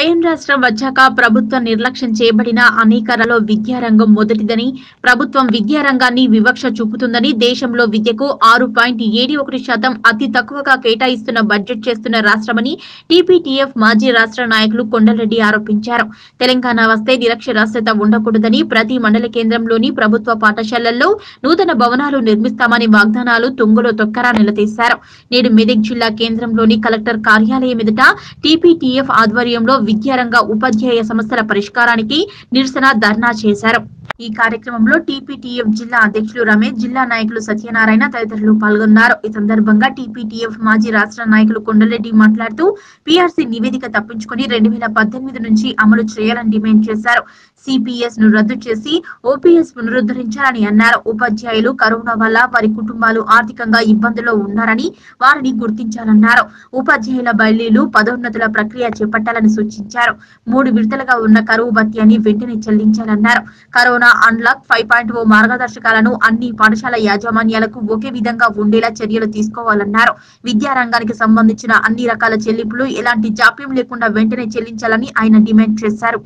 స్వయం రాష్ట్రం వచ్చాక ప్రభుత్వం నిర్లక్ష్యం చేయబడిన అనేకలలో విద్యారంగం మొదటిదని ప్రభుత్వం విద్యారంగాన్ని వివక్ష చూపుతుందని దేశంలో విద్యకు ఆరు పాయింట్ ఏడు ఒకటి శాతం అతి తక్కువగా కేటాయిస్తున్న బడ్జెట్ చేస్తున్న రాష్ట్రమని టీపీటీఎఫ్ మాజీ రాష్ట్ర నాయకులు కొండలరెడ్డి ఆరోపించారు. తెలంగాణ వస్తే నిరక్షరాస్యత ఉండకూడదని ప్రతి మండల కేంద్రంలోని ప్రభుత్వ పాఠశాలల్లో నూతన భవనాలు నిర్మిస్తామని వాగ్దానాలు తుంగులో తొక్కరా నిలదీశారు. నేడు మెదక్ జిల్లా కేంద్రంలోని కలెక్టర్ కార్యాలయం ఎదుట టీపీటీఎఫ్ ఆధ్వర్యంలో విద్యారంగ ఉపాధ్యాయ సమస్యల పరిష్కారానికి నిరసన ధర్నా చేశారు. ఈ కార్యక్రమంలో టీపీటీఎఫ్ జిల్లా అధ్యక్షులు రమేష్ జిల్లా నాయకులు సత్యనారాయణ తదితరులు పాల్గొన్నారు. ఈ సందర్భంగా టీపీటీఎఫ్ మాజీ రాష్ట్ర నాయకులు కొండలరెడ్డి మాట్లాడుతూ పీఆర్సీ నివేదిక తప్పించుకుని రెండు వేల పద్దెనిమిది నుంచి అమలు చేయాలని డిమాండ్ చేశారు. సిపిఎస్ను రద్దు చేసి ఓపీఎస్ పునరుద్ధరించాలని అన్నారు. ఉపాధ్యాయులు కరోనా వల్ల వారి కుటుంబాలు ఆర్థికంగా ఇబ్బందుల్లో ఉన్నారని వారిని గుర్తించాలన్నారు. ఉపాధ్యాయుల బదిలీలు పదోన్నతుల ప్రక్రియ చేపట్టాలని సూచించారు. మూడు విడతలుగా ఉన్న కరువు భత్యాన్ని వెంటనే చెల్లించాలన్నారు. Corona unlock five point O మార్గదర్శకాలను అన్ని పాఠశాల యాజమాన్యాలకు ఒకే విధంగా ఉండేలా చర్యలు తీసుకోవాలన్నారు. విద్యారంగానికి సంబంధించిన అన్ని రకాల చెల్లింపులు ఎలాంటి జాప్యం లేకుండా వెంటనే చెల్లించాలని ఆయన డిమాండ్ చేశారు.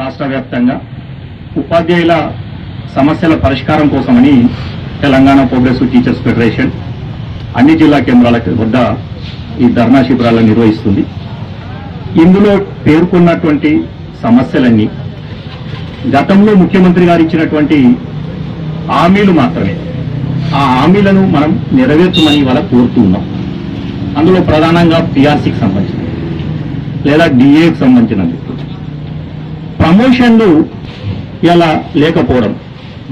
రాష్ట్ర వ్యాప్తంగా ఉపాధ్యాయుల సమస్యల పరిష్కారం కోసమని తెలంగాణ ప్రోగ్రెసివ్ టీచర్స్ ఫెడరేషన్ అన్ని జిల్లా కేంద్రాల వద్ద ఈ ధర్నా శిబిరాలను నిర్వహిస్తుంది. ఇందులో పేర్కొన్నటువంటి సమస్యలన్నీ గతంలో ముఖ్యమంత్రి గారు ఇచ్చినటువంటి హామీలు మాత్రమే. ఆ హామీలను మనం నెరవేర్చమని ఇవాళ కోరుతూ ఉన్నాం. అందులో ప్రధానంగా పిఆర్సీకి సంబంధించినవి లేదా డిఏకి సంబంధించినందుకు ప్రమోషన్లు ఇలా లేకపోవడం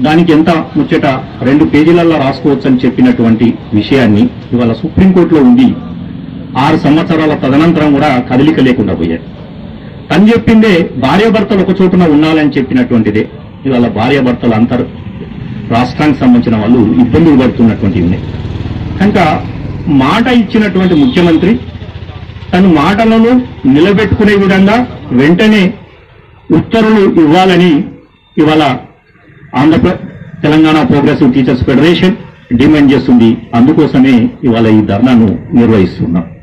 దానికి ఎంత ముచ్చట రెండు పేజీలలో రాసుకోవచ్చు అని చెప్పినటువంటి విషయాన్ని ఇవాళ సుప్రీంకోర్టులో ఉంది ఆరు సంవత్సరాల తదనంతరం కూడా కదలిక లేకుండా పోయాడు తను చెప్పిందే భార్యాభర్తలు ఒక చోటున ఉండాలని చెప్పినటువంటిదే. ఇవాళ భార్యాభర్తలు అంతర్ రాష్ట్రానికి సంబంధించిన వాళ్ళు ఇబ్బందులు పడుతున్నటువంటి ఉన్నాయి. కనుక మాట ఇచ్చినటువంటి ముఖ్యమంత్రి తన మాటలను నిలబెట్టుకునే విధంగా వెంటనే ఉత్తర్వులు ఇవ్వాలని ఇవాళ ఆంధ్రప్ర Telangana progressive teachers federation demand చేస్తుంది. అందుకోసమే ఇవాళ ఈ ధర్నాను నిర్వహిస్తున్నాం.